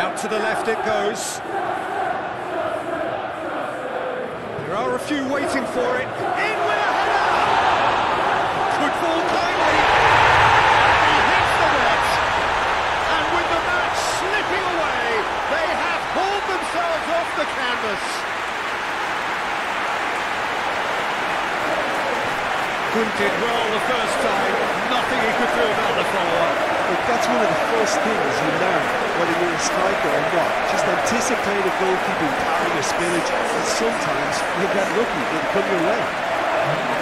Out to the left it goes. There are a few waiting for it. In with a header! Could fall kindly. He hits the net. And with the match slipping away, they have hauled themselves off the canvas. Good did well the first time. That's one of the first things you learn, whether you're a striker or not. Just anticipate a goalkeeping, carrying a spillage, and sometimes you get lucky, it'll come your way.